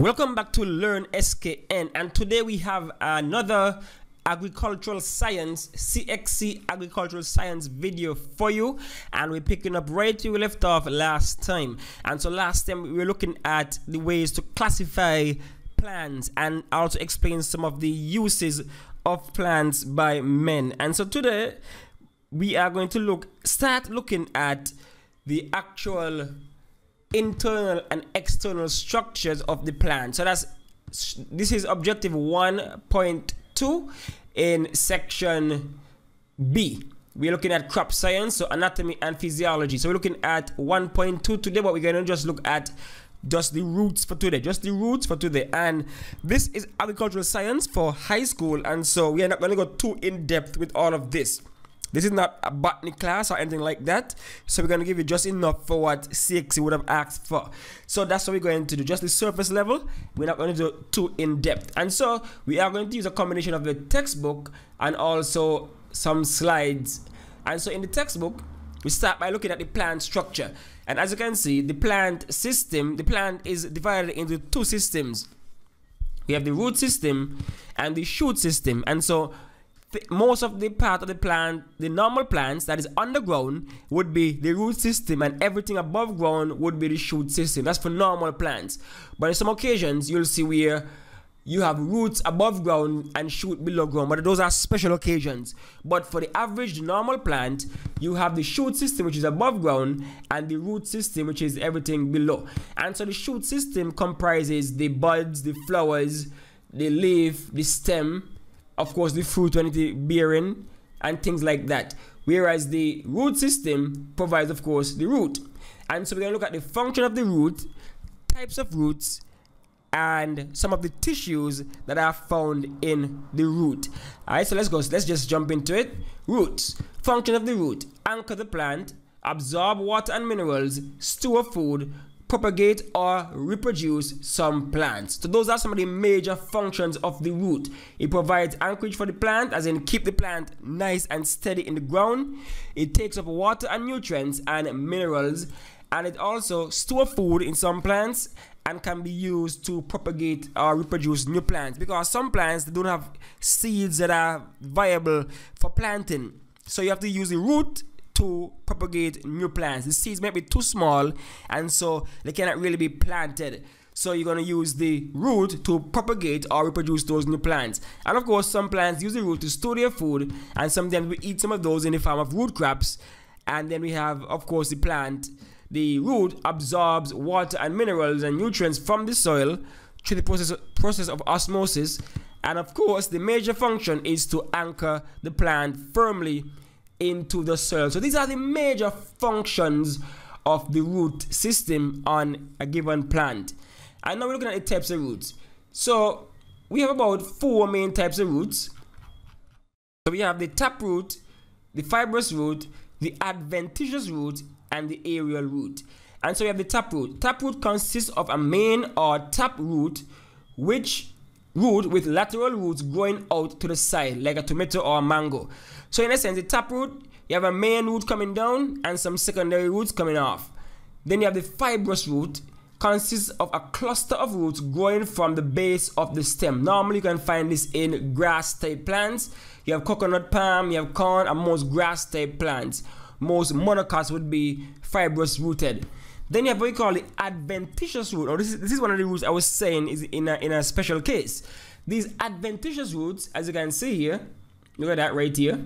Welcome back to Learn SKN and today we have another agricultural science CXC agricultural science video for you and we're picking up right where we left off last time. And so last time we were looking at the ways to classify plants and also explain some of the uses of plants by men. And so today we are going to look start looking at the actual internal and external structures of the plant. So that's this is objective 1.2 in section B. We're looking at crop science, so anatomy and physiology. So we're looking at 1.2 today, but we're going to just look at just the roots for today, just the roots for today. And this is agricultural science for high school, and so we are not going to go too in depth with all of this. This is not a botany class or anything like that. So we're going to give you just enough for what CXC would have asked for. So that's what we're going to do. Just the surface level. We're not going to do too in depth. And so we are going to use a combination of the textbook and also some slides. And so in the textbook, we start by looking at the plant structure. And as you can see, the plant system, the plant is divided into two systems. We have the root system and the shoot system. And so most of the part of the plant, the normal plants that is underground would be the root system and everything above ground would be the shoot system. That's for normal plants. But in some occasions, you'll see where you have roots above ground and shoot below ground but those are special occasions but for the average normal plant you have the shoot system which is above ground and the root system which is everything below and so the shoot system comprises the buds the flowers the leaf the stem of course the fruit when it is bearing and things like that. Whereas the root system provides of course the root. And so we're going to look at the function of the root types of roots and some of the tissues that are found in the root. All right so let's go let's just jump into it. Roots function of the root. Anchor the plant absorb water and minerals store food propagate or reproduce some plants. So those are some of the major functions of the root. It provides anchorage for the plant, as in keep the plant nice and steady in the ground. It takes up water and nutrients and minerals, and it also store food in some plants and can be used to propagate or reproduce new plants because some plants don't have seeds that are viable for planting. So you have to use the root to propagate new plants. The seeds might be too small and so they cannot really be planted. So you're going to use the root to propagate or reproduce those new plants. And of course, some plants use the root to store their food and sometimes we eat some of those in the form of root crops. And then we have, of course, the plant. The root absorbs water and minerals and nutrients from the soil through the process, process of osmosis. And of course, the major function is to anchor the plant firmly into the soil. So these are the major functions of the root system on a given plant. And now we're looking at the types of roots. So we have about four main types of roots. So we have the taproot, the fibrous root, the adventitious root, and the aerial root. And so we have the taproot. Taproot consists of a main or tap root, which root with lateral roots growing out to the side like a tomato or a mango. So in essence, the taproot, you have a main root coming down and some secondary roots coming off. Then you have the fibrous root, consists of a cluster of roots growing from the base of the stem. Normally you can find this in grass type plants. You have coconut palm, you have corn, and most grass type plants. Most monocots would be fibrous rooted. Then you have what we call the adventitious root. Or this is, this is one of the roots I was saying is in a, in a special case. These adventitious roots, as you can see here, look at that right here,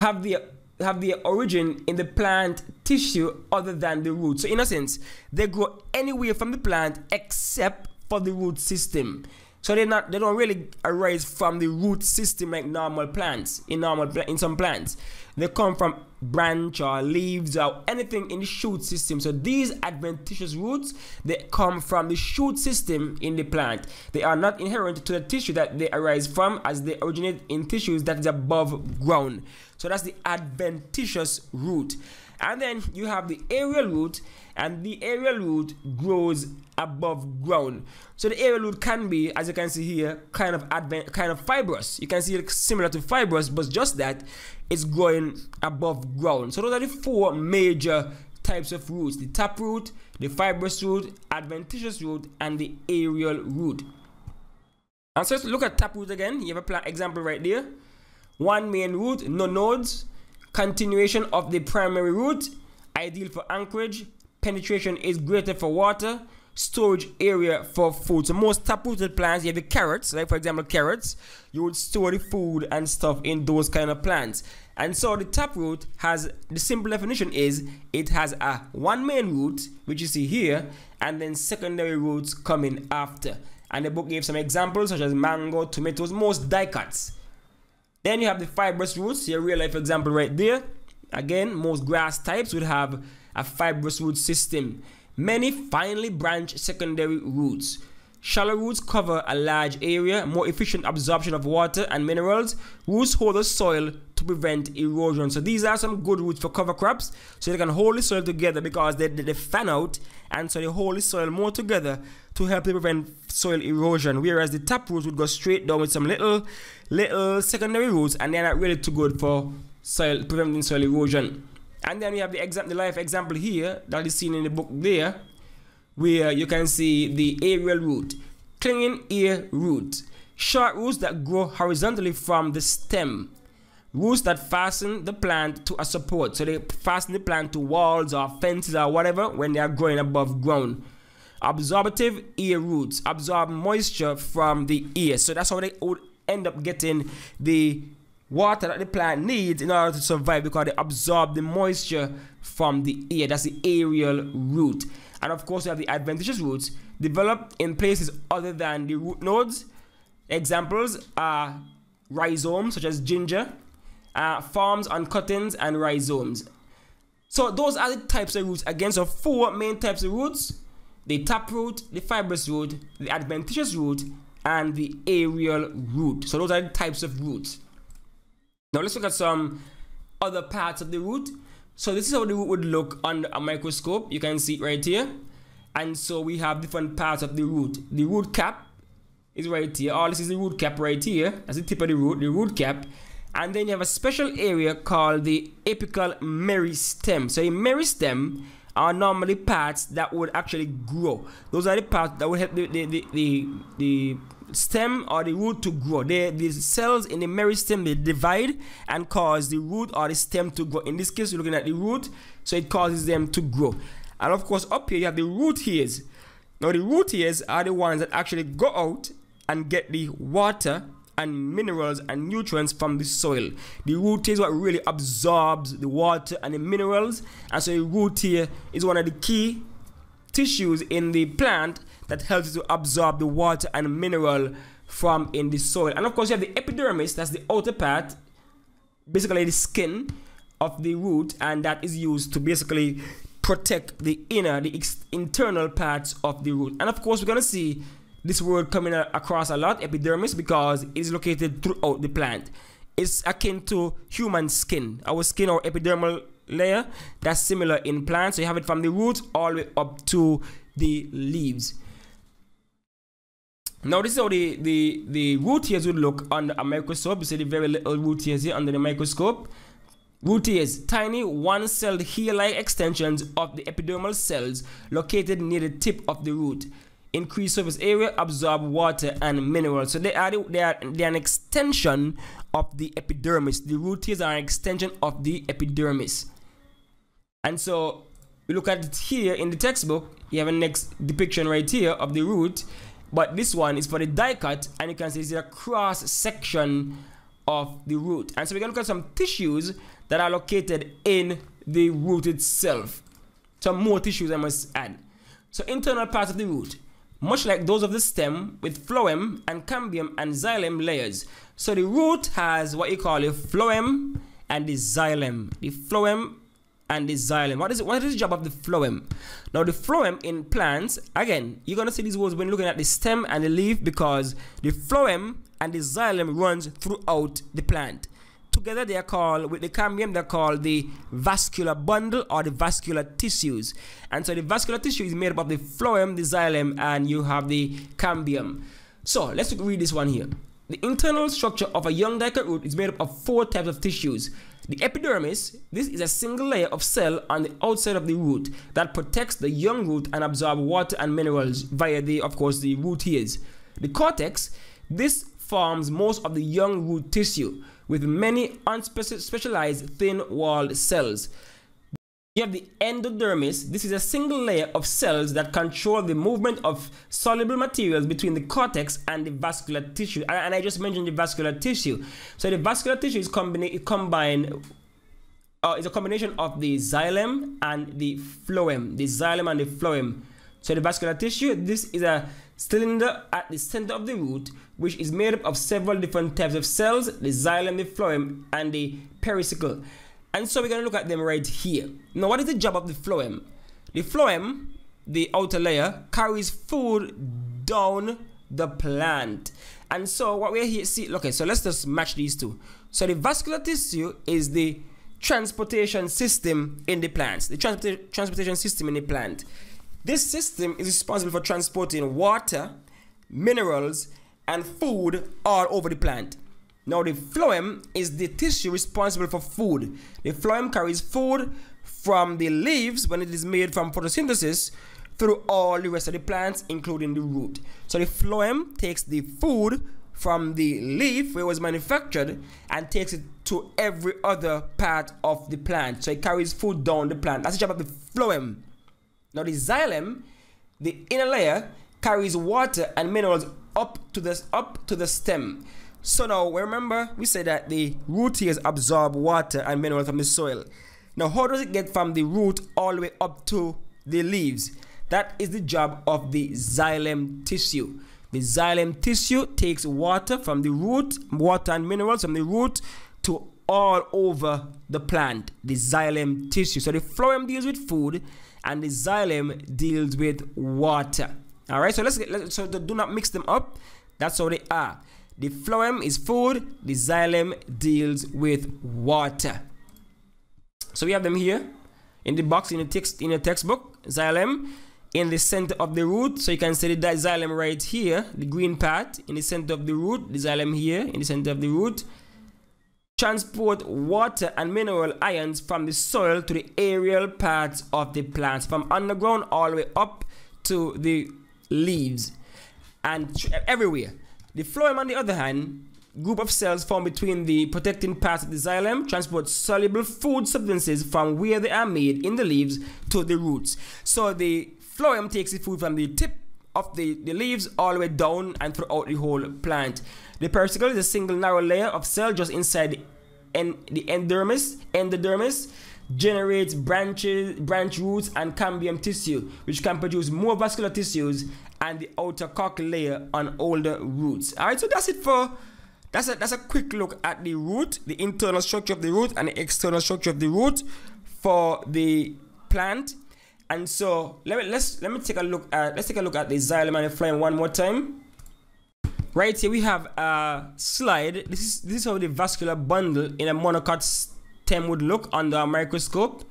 have the have the origin in the plant tissue other than the root. So in a sense, they grow anywhere from the plant except for the root system. So they're not they don't really arise from the root system like normal plants in normal in some plants. They come from branch or leaves or anything in the shoot system. So these adventitious roots they come from the shoot system in the plant. They are not inherent to the tissue that they arise from as they originate in tissues that is above ground. So that's the adventitious root. And then you have the aerial root and the aerial root grows above ground. So the aerial root can be, as you can see here, kind of advent, kind of fibrous. You can see it similar to fibrous, but just that it's growing above ground. So those are the four major types of roots the taproot, the fibrous root, adventitious root, and the aerial root. And so let's look at taproot again. You have a plant example right there. One main root, no nodes, continuation of the primary root, ideal for anchorage, penetration is greater for water, storage area for food. So most taprooted plants, you have the carrots, like for example carrots, you would store the food and stuff in those kind of plants. And so the taproot has, the simple definition is, it has a one main root, which you see here, and then secondary roots coming after. And the book gave some examples such as mango, tomatoes, most dicots. Then you have the fibrous roots, your real life example right there. Again, most grass types would have a fibrous root system. Many finely branched secondary roots. Shallow roots cover a large area, more efficient absorption of water and minerals. Roots hold the soil to prevent erosion. So these are some good roots for cover crops. So they can hold the soil together because they, they, they fan out and so they hold the soil more together to help prevent soil erosion. Whereas the tap roots would go straight down with some little little secondary roots and they're not really too good for soil preventing soil erosion. And then we have the example the life example here that is seen in the book there where you can see the aerial root, clinging ear root, short roots that grow horizontally from the stem, roots that fasten the plant to a support. So they fasten the plant to walls or fences or whatever when they are growing above ground. Absorptive ear roots absorb moisture from the ear. So that's how they would end up getting the water that the plant needs in order to survive because they absorb the moisture from the air. That's the aerial root. And of course, we have the adventitious roots developed in places other than the root nodes. Examples are rhizomes, such as ginger, uh, forms on cuttings, and rhizomes. So those are the types of roots. Again, so four main types of roots. The taproot, the fibrous root, the adventitious root, and the aerial root. So those are the types of roots. Now let's look at some other parts of the root. So this is how the root would look under a microscope. You can see it right here. And so we have different parts of the root. The root cap is right here. All oh, this is the root cap right here. That's the tip of the root, the root cap. And then you have a special area called the apical meristem. So a meristem are normally parts that would actually grow. Those are the parts that would help the, the, the, the, the stem or the root to grow. They, the cells in the meristem they divide and cause the root or the stem to grow. In this case, you're looking at the root, so it causes them to grow. And of course, up here you have the root hairs. Now, the root hairs are the ones that actually go out and get the water and minerals and nutrients from the soil. The root is what really absorbs the water and the minerals, and so the root here is one of the key tissues in the plant that helps to absorb the water and mineral from in the soil. And of course, you have the epidermis, that's the outer part, basically the skin of the root, and that is used to basically protect the inner, the internal parts of the root. And of course, we're going to see this word coming across a lot, epidermis, because it's located throughout the plant. It's akin to human skin. Our skin or epidermal layer, that's similar in plants. So you have it from the root all the way up to the leaves. Now this is how the, the, the root hairs would look under a microscope. You see the very little root hairs here under the microscope. Root hairs, tiny one-celled hair-like extensions of the epidermal cells located near the tip of the root. Increase surface area, absorb water and minerals. So they are, they are, they are an extension of the epidermis. The root hairs are an extension of the epidermis. And so we look at it here in the textbook. You have a next depiction right here of the root but this one is for the dicot and you can see it's a cross section of the root. And so we're going to look at some tissues that are located in the root itself. Some more tissues I must add. So internal parts of the root much like those of the stem with phloem and cambium and xylem layers. So the root has what you call a phloem and the xylem. The phloem and the xylem. What is it? What is the job of the phloem? Now the phloem in plants, again, you're gonna see these words when looking at the stem and the leaf because the phloem and the xylem runs throughout the plant. Together they are called, with the cambium, they're called the vascular bundle or the vascular tissues. And so the vascular tissue is made up of the phloem, the xylem, and you have the cambium. So let's read this one here. The internal structure of a young dicot root is made up of four types of tissues. The epidermis, this is a single layer of cell on the outside of the root that protects the young root and absorbs water and minerals via the, of course, the root hairs. The cortex, this forms most of the young root tissue with many unspecialized thin-walled cells. You have the endodermis. This is a single layer of cells that control the movement of soluble materials between the cortex and the vascular tissue. And I just mentioned the vascular tissue. So the vascular tissue is combined, uh, a combination of the xylem and the phloem. The xylem and the phloem. So the vascular tissue, this is a cylinder at the center of the root, which is made up of several different types of cells, the xylem, the phloem, and the pericycle. And so we're going to look at them right here. Now, what is the job of the phloem? The phloem, the outer layer, carries food down the plant. And so what we're here, see, okay, so let's just match these two. So the vascular tissue is the transportation system in the plants, the transport transportation system in the plant. This system is responsible for transporting water, minerals, and food all over the plant. Now the phloem is the tissue responsible for food. The phloem carries food from the leaves when it is made from photosynthesis through all the rest of the plants including the root. So the phloem takes the food from the leaf where it was manufactured and takes it to every other part of the plant. So it carries food down the plant. That's the job of the phloem. Now the xylem, the inner layer, carries water and minerals up to the up to the stem. So now remember we said that the root hairs absorb water and minerals from the soil. Now how does it get from the root all the way up to the leaves? That is the job of the xylem tissue. The xylem tissue takes water from the root, water and minerals from the root to all over the plant, the xylem tissue. So the phloem deals with food and the xylem deals with water. All right, so let's let's, so do not mix them up. That's how they are. The phloem is food, the xylem deals with water. So we have them here in the box in the text in the textbook. Xylem in the center of the root. So you can see the xylem right here, the green part in the center of the root, the xylem here in the center of the root. Transport water and mineral ions from the soil to the aerial parts of the plants, from underground all the way up to the leaves and everywhere. The phloem, on the other hand, group of cells formed between the protecting parts of the xylem transport soluble food substances from where they are made in the leaves to the roots. So the phloem takes the food from the tip of the, the leaves all the way down and throughout the whole plant. The pericycle is a single narrow layer of cell just inside the, en the endermis, endodermis, generates branches, branch roots and cambium tissue, which can produce more vascular tissues and the outer cork layer on older roots. All right, so that's it for that's a that's a quick look at the root, the internal structure of the root and the external structure of the root for the plant. And so let me let's let me take a look at let's take a look at the xylem and the phloem one more time. Right here we have a slide. This is this is how the vascular bundle in a monocot stem would look under a microscope.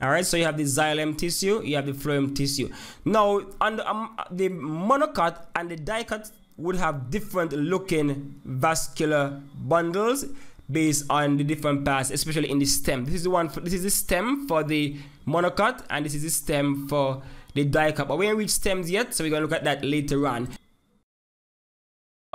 All right, so you have the xylem tissue, you have the phloem tissue. Now, under um, the monocot and the dicot would have different looking vascular bundles based on the different parts, especially in the stem. This is the one. For, this is the stem for the monocot, and this is the stem for the dicot. But we haven't reached stems yet, so we're gonna look at that later on.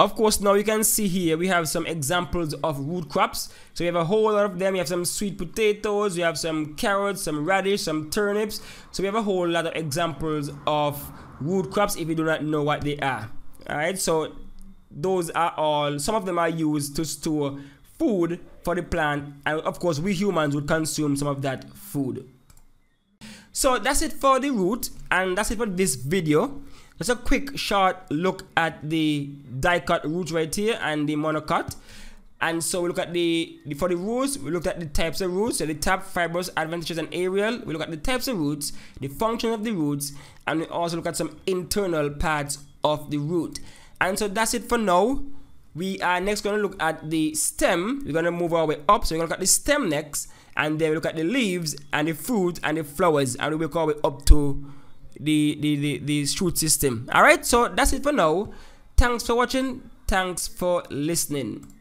Of course, now you can see here we have some examples of root crops. So we have a whole lot of them. We have some sweet potatoes, we have some carrots, some radish, some turnips. So we have a whole lot of examples of root crops if you do not know what they are. Alright, so those are all, some of them are used to store food for the plant. And of course, we humans would consume some of that food. So that's it for the root and that's it for this video. Just a quick short look at the dicot roots right here and the monocot. And so we look at the, the, for the roots, we look at the types of roots, so the tap, fibrous, adventitious, and aerial. We look at the types of roots, the function of the roots, and we also look at some internal parts of the root. And so that's it for now. We are next going to look at the stem. We're going to move our way up. So we're going to look at the stem next, and then we look at the leaves and the fruit and the flowers, and we work our way up to the, the, the, the shoot system. Alright, so that's it for now. Thanks for watching. Thanks for listening.